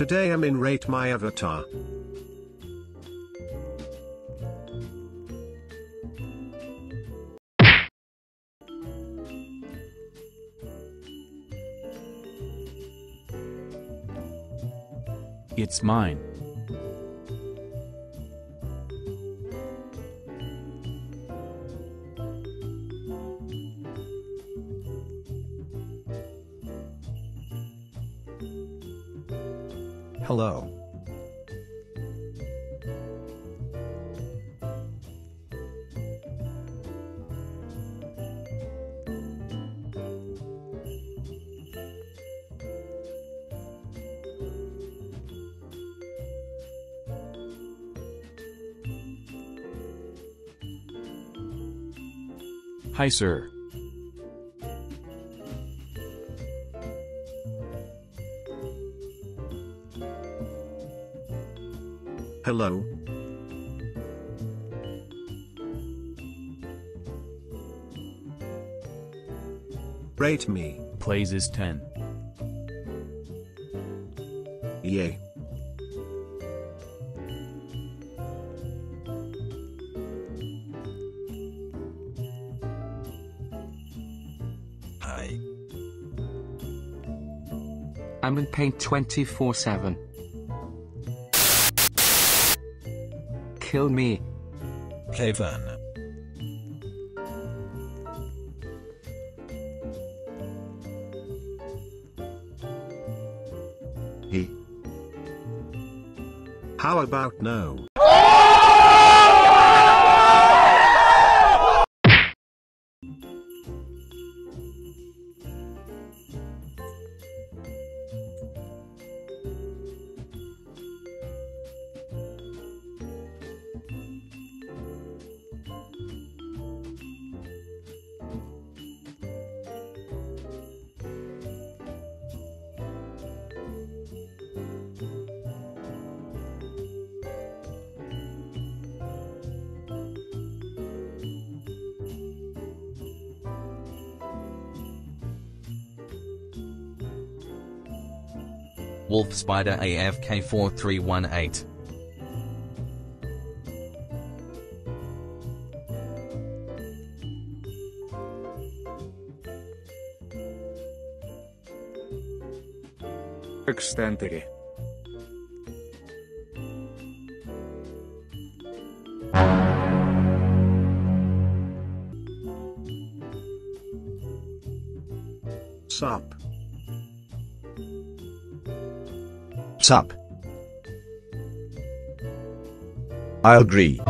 Today I'm in Rate My Avatar. It's mine. Hello. Hi, sir. Hello. Rate me. Plays is 10. Yay. Hi. I'm in paint 24 7. Kill me. Play Clevan. He. How about no? Wolf Spider AFK 4318. Extendere. Sup. Sup. I agree.